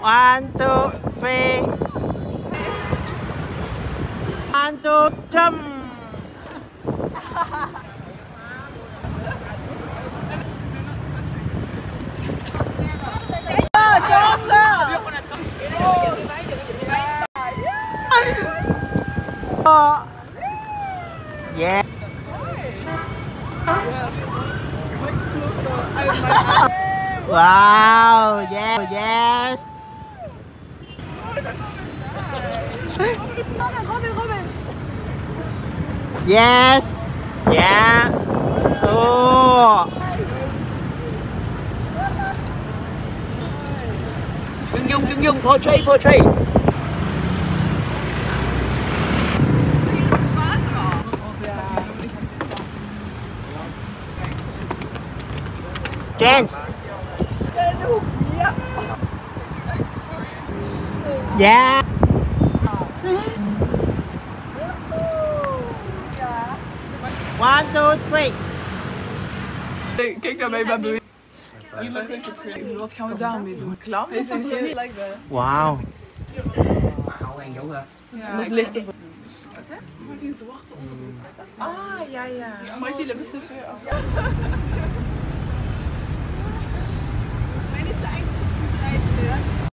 One, two, three. One, two, jump. Yeah. Wow, yeah, yes. Yes. Yeah. Oh. Dừng dừng dừng dừng portrait portrait Chance. Yeah. One, two, three. Kijk naar mij, baboe. Wat gaan we daarmee doen? Klam? Is het niet like that? Wow. Dat is lichter voor. Maar die zwarte onder. Ah, ja, ja. Maak die lippenstift weer af.